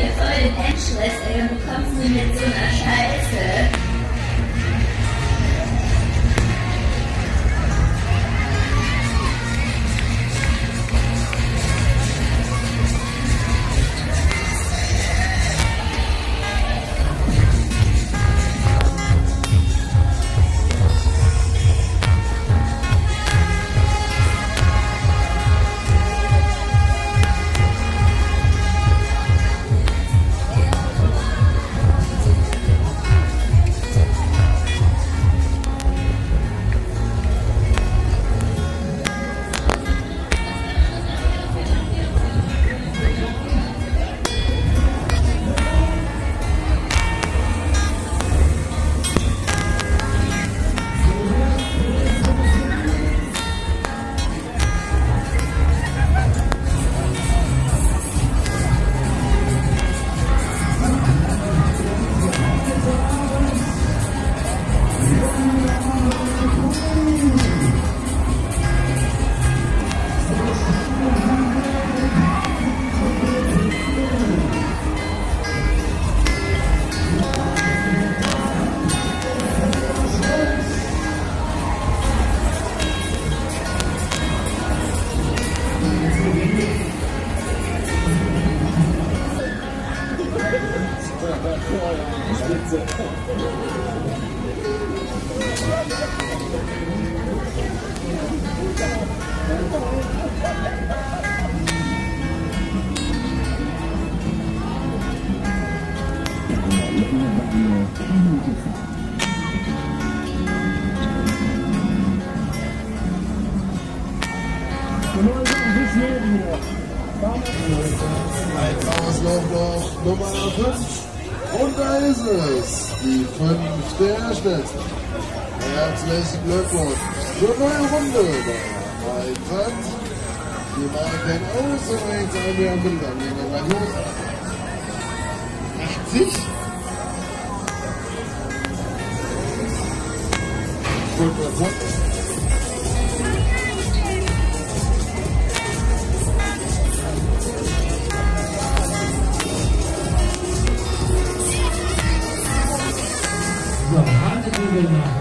ihr voll den Endstress, ey, ähm, dann bekommst du jetzt so eine Scheiße. Ein Auslauf noch Nummer 5. Und da ist es, die fünfte schnellste. Herzlichen Glückwunsch zur neuen Runde bei Eintracht. Die Marken eins an der Bilder. Gehen wir mal los. 80. Gut, was Yeah.